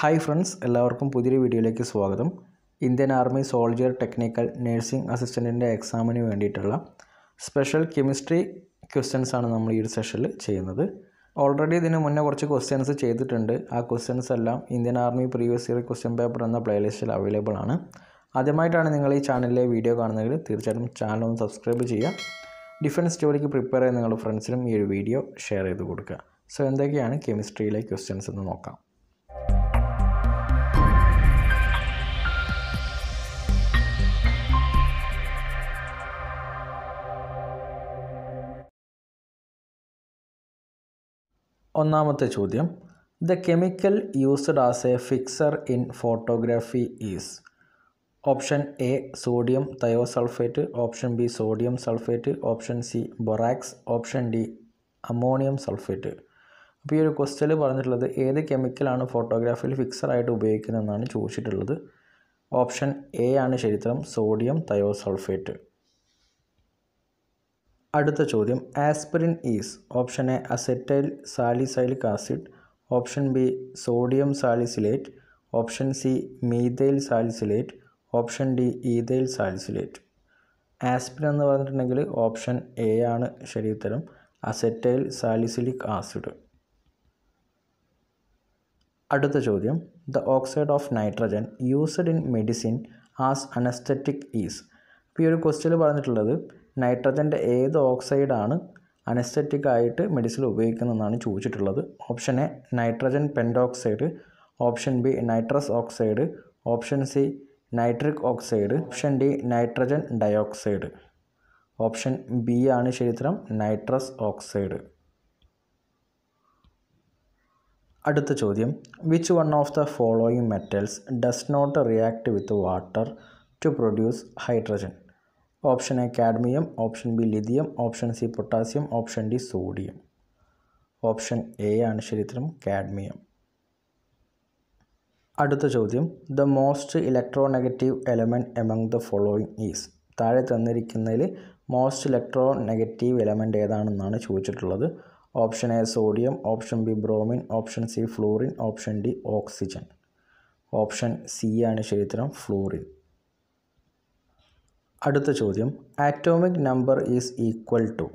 Hi friends എല്ലാവർക്കും പുതിയൊരു വീഡിയോയിലേക്ക് സ്വാഗതം. Indian army soldier technical nursing അസിസ്റ്റന്റിന്റെ എക്സാമിന് വേണ്ടിയിട്ടുള്ള സ്പെഷ്യൽ കെമിസ്ട്രി ക്വസ്റ്റ്യൻസ് ആണ് നമ്മൾ ഈ ഒരു സെഷനിൽ ചെയ്യുന്നത്. ഓൾറെഡി ഇതിന് മുന്നേ കുറച്ച് ക്വസ്റ്റ്യൻസ് ചെയ്തിട്ടുണ്ട്. ആ ക്വസ്റ്റ്യൻസ് എല്ലാം Indian army previous year question paper എന്ന പ്ലേലിസ്റ്റിൽ അവൈലബിൾ ആണ്. ആദ്യമായിട്ടാണ് നിങ്ങൾ ഈ ചാനലിലെ വീഡിയോ കാണുന്നതെങ്കിൽ തീർച്ചയായിട്ടും ചാനൽ ഒന്ന് സബ്സ്ക്രൈബ് ചെയ്യുക. ഡിഫൻസ് ജോലിക്ക് പ്രിപ്പയർ ചെയ്യുന്ന നിങ്ങളുടെ ഫ്രണ്ട്സിനും ഈ ഒരു വീഡിയോ ഷെയർ ചെയ്ത് കൊടുക്കുക. സോ എന്തൊക്കെയാണ് കെമിസ്ട്രിയിലെ ക്വസ്റ്റ്യൻസ് എന്ന് നോക്കാം. ഒന്നാമത്തെ ചോദ്യം. The chemical used as a fixer in photography is option A sodium thiosulphate option B sodium sulphate option C borax option D ammonium sulphate അപ്പോൾ ഈ ഒരു ക്വസ്റ്റ്യനിൽ പറഞ്ഞിട്ടുള്ളത് ഏത് കെമിക്കലാണ് ഫോട്ടോഗ്രാഫിയിൽ ഫിക്സറായിട്ട് ഉപയോഗിക്കുന്നതെന്നാണ് ചോദിച്ചിട്ടുള്ളത്. ഓപ്ഷൻ എ ആണ് ശരിത്തരം സോഡിയം തയോസൾഫേറ്റ് അടുത്ത ചോദ്യം. Aspirin is option A acetyl salicylic acid option B sodium salicylate option C methyl salicylate option D ethyl salicylate aspirin എന്ന് പറഞ്ഞിട്ടുണ്ടെങ്കിൽ ഓപ്ഷൻ എ ആണ് ശരിയുത്തരം അസെറ്റൈൽ സാലിസിലിക് ആസിഡ് അടുത്ത ചോദ്യം. The oxide of nitrogen used in medicine as anaesthetic is ഇപ്പോൾ ഈ ഒരു question പറഞ്ഞിട്ടുള്ളത് നൈട്രജന്റെ ഏത് ഓക്സൈഡാണ് അനസ്തറ്റിക് ആയിട്ട് മെഡിസിൻ ഉപയോഗിക്കുന്നതെന്നാണ് ചോദിച്ചിട്ടുള്ളത്. Option A nitrogen pentoxide. Option B nitrous oxide. Option C nitric oxide. Option D nitrogen dioxide. Option B ആണ് ശരിത്തരം നൈട്രസ് ഓക്സൈഡ്. അടുത്ത ചോദ്യം. Which one of the following metals does not react with water to produce hydrogen option A cadmium option B lithium option C potassium option D sodium. Option A ആണ് ശരിത്തരം cadmium. അടുത്ത ചോദ്യം. The most electronegative element among the following is. താഴെ തന്നിരിക്കുന്നതിൽ most electronegative element ഏതാണെന്നാണ് ചോദിച്ചിട്ടുള്ളത്. Option A sodium option B bromine option C fluorine option D oxygen. Option C ആണ് ശരിത്തരം fluorine. അടുത്ത ചോദ്യം. Atomic number is equal to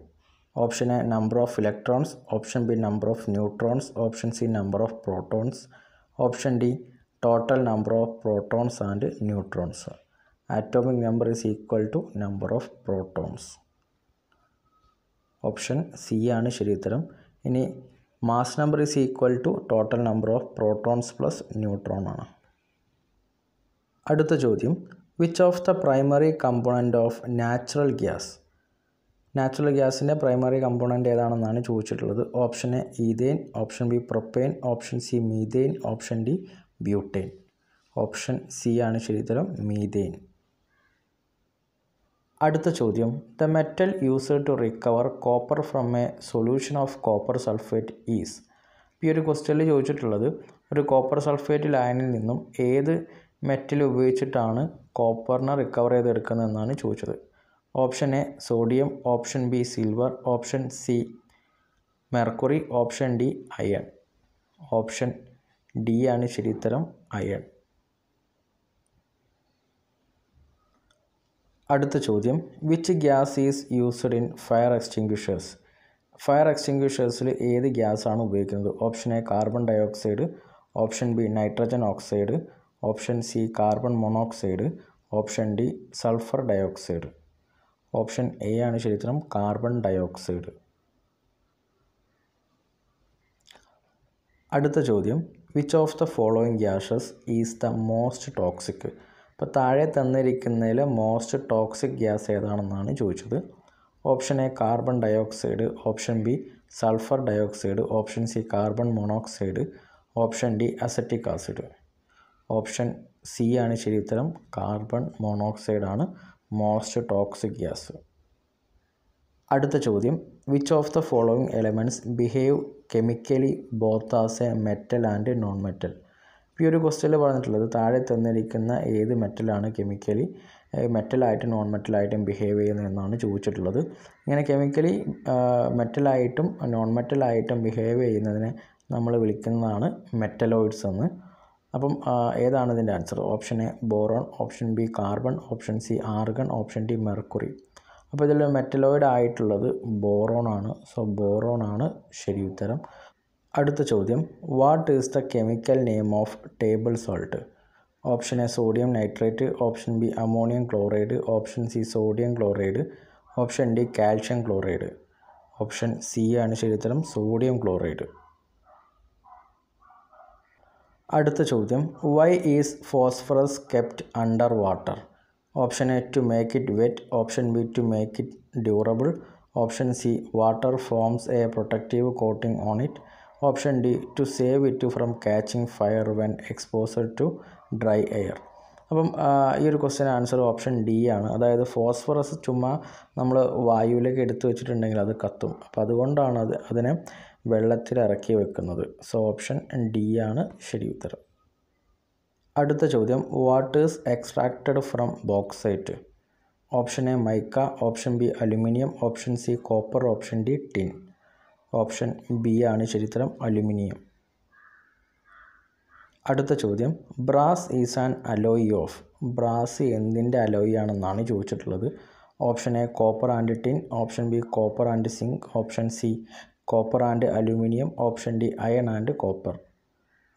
option A number of electrons option B number of neutrons option C number of protons option D total number of protons and neutrons atomic number is equal to number of protons option C ആണ് ശരിയുത്തരം ഇനി mass number is equal to total number of protons plus neutron ആണ്. അടുത്ത ചോദ്യം. Which of the primary component of natural gas natural ഗ്യാസിന്റെ primary component ഏതാണെന്നാണ് ചോദിച്ചിട്ടുള്ളത്. Option A ethane option B propane option C methane option D butane option C ആണ് ശരിത്തരം methane അടുത്ത ചോദ്യം. The metal use to recover copper from a solution of copper sulphate is ഈ ഒരു ക്വസ്റ്റ്യനിൽ ചോദിച്ചിട്ടുള്ളത് ഒരു കോപ്പർ സൾഫേറ്റ് ലൈനിൽ നിന്നും ഏത് മെറ്റൽ ഉപയോഗിച്ചിട്ടാണ് കോപ്പറിനെ റിക്കവർ ചെയ്തെടുക്കുന്നതെന്നാണ് ചോദിച്ചത്. Option A sodium option B silver option C mercury option D iron option D ആണ് ശരിത്തരം അയൺ അടുത്ത ചോദ്യം which gas is used in fire extinguishers fire എക്സ്റ്റിങ്ക്വിഷേഴ്സിൽ ഏത് ഗ്യാസാണ് ഉപയോഗിക്കുന്നത്? Option A carbon dioxide option B nitrogen oxide option C carbon monoxide option D sulphur dioxide. Option A ആണ് ശരിത്തരം carbon dioxide. അടുത്ത ചോദ്യം. Which of the following gases is the most toxic അപ്പോൾ താഴെ തന്നിരിക്കുന്നതിൽ most toxic gas ഏതാണെന്നാണ് ചോദിച്ചത്. Option A carbon dioxide option B sulphur dioxide option C carbon monoxide option D acetic acid. Option C ആണ് ശരി ഉത്തരം. Carbon monoxide ആണ് most toxic gas. അടുത്ത ചോദ്യം. Which of the following elements behave chemically both as a metal and non metal ഈ ഒരു ക്വസ്റ്റ്യനിൽ പറഞ്ഞിട്ടുള്ളത് താഴെ തന്നിരിക്കുന്ന ഏത് മെറ്റലാണ് കെമിക്കലി മെറ്റലായിട്ടും നോൺ മെറ്റലായിട്ടും ബിഹേവ് ചെയ്യുന്നത് എന്നാണ് ചോദിച്ചിട്ടുള്ളത്. ഇങ്ങനെ കെമിക്കലി മെറ്റലായിട്ടും നോൺ മെറ്റലായിട്ടും ബിഹേവ് ചെയ്യുന്നതിനെ നമ്മൾ വിളിക്കുന്നതാണ് മെറ്റലോയിഡ്സ് എന്ന്. അപ്പം ഏതാണ് ഇതിന്റെ answer? Option A boron. Option B carbon. Option C argon. Option D mercury. അപ്പോൾ ഇതിൽ മെറ്റലോയിഡ് ആയിട്ടുള്ളത് ബോറോൺ ആണ് സോ ബോറോൺ ആണ് ശരി ഉത്തരം. അടുത്ത ചോദ്യം. What is the chemical name of table salt? Option A sodium nitrate. Option B ammonium chloride. Option C sodium chloride. Option D calcium chloride. Option C ആണ് ശരി ഉത്തരം സോഡിയം ക്ലോറൈഡ്. അടുത്ത ചോദ്യം. Why is phosphorus kept under water option A to make it wet option B to make it durable option C water forms a protective coating on it option D to save it from catching fire when exposure to dry air അപ്പം ഈ ഒരു question answer option D ആണ്. അതായത് phosphorus ചുമ്മാ നമ്മൾ വായുവിലേക്ക് എടുത്തു വെച്ചിട്ടുണ്ടെങ്കിൽ അത് കത്തും. അപ്പം അതുകൊണ്ടാണ് അത് അതിനെ വെള്ളത്തിൽ ഇറക്കി വെക്കുന്നത്. സോ ഓപ്ഷൻ ഡി ആണ് ശരി ഉത്തരം. അടുത്ത ചോദ്യം. What is extracted from bauxite option A mica option B aluminium option C copper option D tin. Option B ആണ് ശരിത്തരം അലുമിനിയം. അടുത്ത ചോദ്യം. Brass is an alloy of brass എന്തിന്റെ അലോയി ആണെന്നാണ് ചോദിച്ചിട്ടുള്ളത്. Option A copper and tin option B copper and zinc option C copper and aluminium option D iron and copper.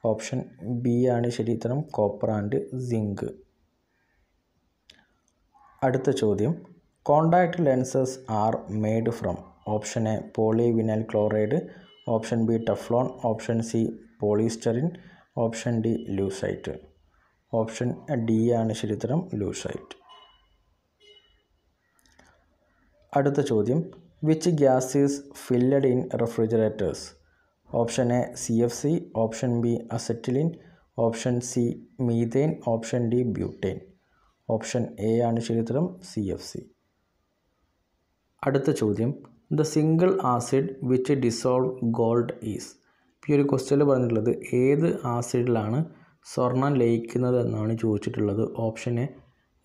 Option B ആണ് ശരി copper and zinc. അടുത്ത ചോദ്യം. Contact lenses are made from. Option A polyvinyl chloride option B Teflon option C polystyrene option D Lucite. Option D ആണ് ശരിത്തരം Lucite. അടുത്ത ചോദ്യം. Which gas is filled in refrigerators option A C F C option B acetylene option C methane option D butane option A ആണ് ശരിത്രം C F C അടുത്ത ചോദ്യം. The single acid which dissolve gold is ഈ ഒരു ക്വസ്റ്റ്യനിൽ പറഞ്ഞിട്ടുള്ളത് ഏത് ആസിഡിലാണ് സ്വർണം ലയിക്കുന്നത് എന്നാണ് ചോദിച്ചിട്ടുള്ളത്. Option A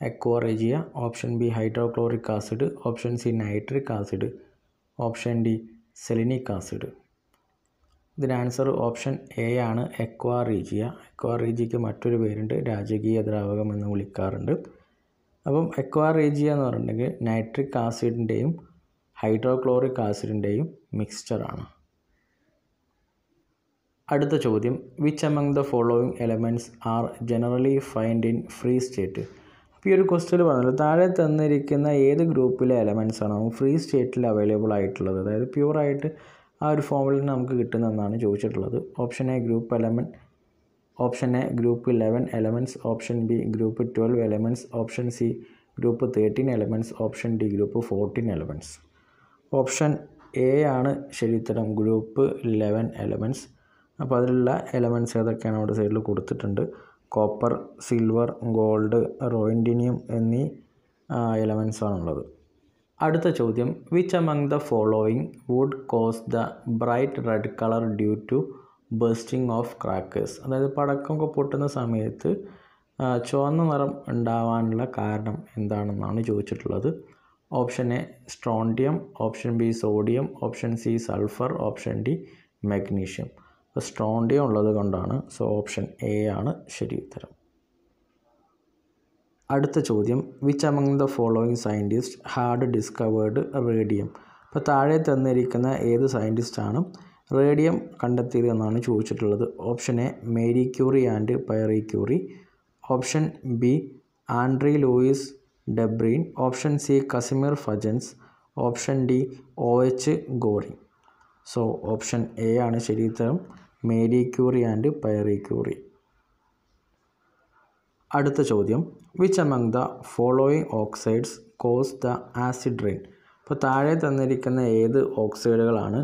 aqua regia option B hydrochloric acid option C nitric acid option D selenic acid. ഇതിന് ആൻസർ ഓപ്ഷൻ എ ആണ് എക്വാറീജിയ. എക്വാറീജിയക്ക് മറ്റൊരു പേരുണ്ട് രാജകീയ ദ്രാവകം എന്ന് വിളിക്കാറുണ്ട്. അപ്പം എക്വാറീജിയ എന്ന് പറഞ്ഞിട്ടുണ്ടെങ്കിൽ നൈട്രിക് ആസിഡിന്റെയും ഹൈഡ്രോക്ലോറിക് ആസിഡിന്റെയും മിക്സ്ചറാണ് അടുത്ത ചോദ്യം which among the following elements are generally find in free state അപ്പോൾ ഈ ഒരു ക്വസ്റ്റ്യൻ പറഞ്ഞല്ലോ താഴെ തന്നിരിക്കുന്ന ഏത് ഗ്രൂപ്പിലെ എലമെൻസ് ആണ് നമുക്ക് ഫ്രീ സ്റ്റേറ്റിൽ അവൈലബിൾ ആയിട്ടുള്ളത്? അതായത് പ്യുവറായിട്ട് ആ ഒരു ഫോമിൽ നമുക്ക് കിട്ടുന്നതെന്നാണ് ചോദിച്ചിട്ടുള്ളത്. Option A group element option A group eleven elements option B group twelve elements option C group thirteen elements option D group fourteen elements option A ആണ് ശരിത്തരം ഗ്രൂപ്പ് ഇലവൻ എലമെന്റ്സ് അപ്പോൾ അതിലുള്ള എലമെന്റ്സ് ഏതൊക്കെയാണ് അവിടെ സൈഡിൽ കൊടുത്തിട്ടുണ്ട്? കോപ്പർ സിൽവർ ഗോൾഡ് റോയിന്റിനിയം എന്നീ എലമെൻസാണുള്ളത് അടുത്ത ചോദ്യം. Which among the following would cause the bright red colour due to bursting of crackers അതായത് പടക്കമൊക്കെ പൊട്ടുന്ന സമയത്ത് ചുവന്ന നിറം ഉണ്ടാവാനുള്ള കാരണം എന്താണെന്നാണ് ചോദിച്ചിട്ടുള്ളത്. Option A strontium option B sodium option C sulphur option D magnesium അപ്പോൾ സ്ട്രോണ്ടിയം ഉള്ളത് കൊണ്ടാണ്. സോ ഓപ്ഷൻ എ ആണ് ശരി ഉത്തരം. അടുത്ത ചോദ്യം. Which among the following scientist had discovered radium അപ്പോൾ താഴെ തന്നിരിക്കുന്ന ഏത് സയന്റിസ്റ്റാണ് റേഡിയം കണ്ടെത്തിയത് എന്നാണ് ചോദിച്ചിട്ടുള്ളത്. Option A Marie Curie and Pierre Curie option B Andre Louis Debierne option C Kasimir Fajans option D O H Gori so option A ആണ് ശരി ഉത്തരം Marie Curie and Pierre Curie അടുത്ത ചോദ്യം. Which among the following oxides cause the acid rain അപ്പോൾ താഴെ തന്നിരിക്കുന്ന ഏത് ഓക്സൈഡുകളാണ്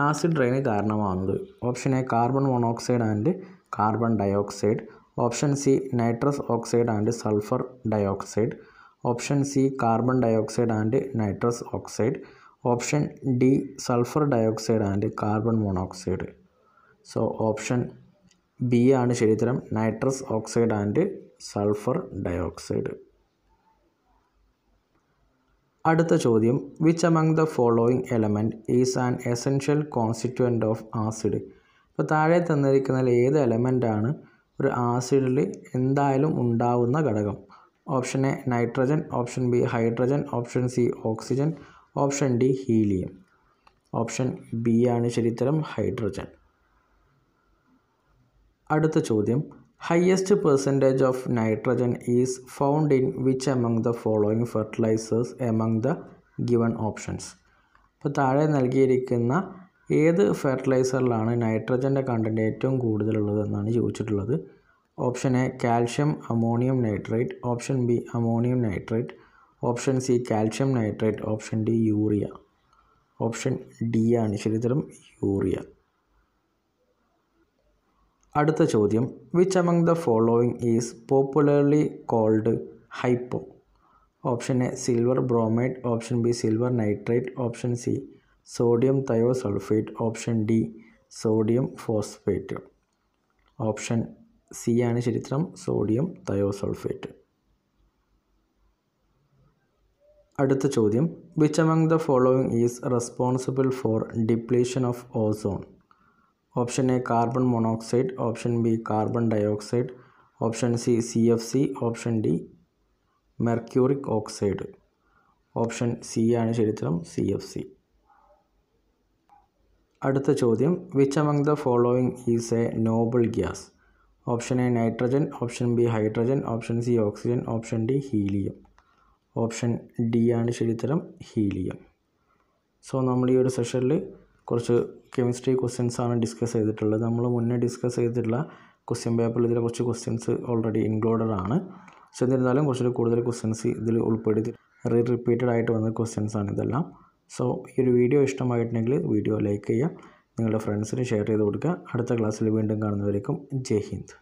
ആസിഡ് റെയിന് കാരണമാകുന്നത് option A carbon monoxide and carbon dioxide option C nitrous oxide and sulphur dioxide option C carbon dioxide and nitrous oxide option D sulphur dioxide and carbon monoxide. So option B ആണ് ശരിത്തരം nitrous oxide and sulphur dioxide. അടുത്ത ചോദ്യം which among the following element is an essential constituent of acid ഇപ്പോൾ താഴെ തന്നിരിക്കുന്നതിൽ ഏത് എലമെന്റാണ് ഒരു ആസിഡിൽ എന്തായാലും ഉണ്ടാവുന്ന ഘടകം? Option A nitrogen option B hydrogen option C oxygen option D helium. Option B ആണ് ശരിത്തരം ഹൈഡ്രജൻ. അടുത്ത ചോദ്യം. Highest percentage of nitrogen is found in which among the following fertilisers among the given options ഇപ്പോൾ താഴെ നൽകിയിരിക്കുന്ന ഏത് ഫെർട്ടിലൈസറിലാണ് നൈട്രജന്റെ content ഏറ്റവും കൂടുതലുള്ളത് എന്നാണ് ചോദിച്ചിട്ടുള്ളത്. Option A calcium ammonium nitrate. Option B ammonium nitrate. Option C calcium nitrate option D urea. Option D ആണ് ശരിത്തരം യൂറിയ. അടുത്ത ചോദ്യം. Which among the following is popularly called hypo option A silver bromide option B silver nitrate option C sodium thiosulphate option D sodium phosphate. Option C ആണ് ചരിത്രം sodium thiosulphate. അടുത്ത ചോദ്യം. Which among the following is responsible for depletion of ozone option A carbon monoxide option B carbon dioxide option C C F C option D mercuric oxide option C ആണ് ചരിത്രം C F C അടുത്ത ചോദ്യം. Which among the following is a noble gas option A nitrogen option B hydrogen option C oxygen option D helium option D ആണ് ശരിത്തരം helium. So നമ്മൾ ഈ ഒരു സെഷനിൽ കുറച്ച് കെമിസ്ട്രി ക്വസ്റ്റ്യൻസ് ആണ് ഡിസ്കസ് ചെയ്തിട്ടുള്ളത്. നമ്മൾ മുന്നേ ഡിസ്കസ് ചെയ്തിട്ടുള്ള ക്വസ്റ്റ്യൻ പേപ്പറിൽ ഇതിൽ കുറച്ച് ക്വസ്റ്റ്യൻസ് ഓൾറെഡി ഇൻക്ലൂഡഡ് ആണ്. പക്ഷെ എന്നിരുന്നാലും കുറച്ചുകൂടി കൂടുതൽ ക്വസ്റ്റ്യൻസ് ഇതിൽ ഉൾപ്പെടുത്തി റീ റിപ്പീറ്റഡ് ആയിട്ട് വന്ന ക്വസ്റ്റ്യൻസ് ആണ് ഇതെല്ലാം. സോ ഈ ഒരു വീഡിയോ ഇഷ്ടമായിട്ടുണ്ടെങ്കിൽ വീഡിയോ ലൈക്ക് ചെയ്യുക. നിങ്ങളുടെ ഫ്രണ്ട്സിന് ഷെയർ ചെയ്ത് കൊടുക്കുക. അടുത്ത ക്ലാസ്സിൽ വീണ്ടും കാണുന്നവരേക്കും ജയ് ഹിന്ദ്.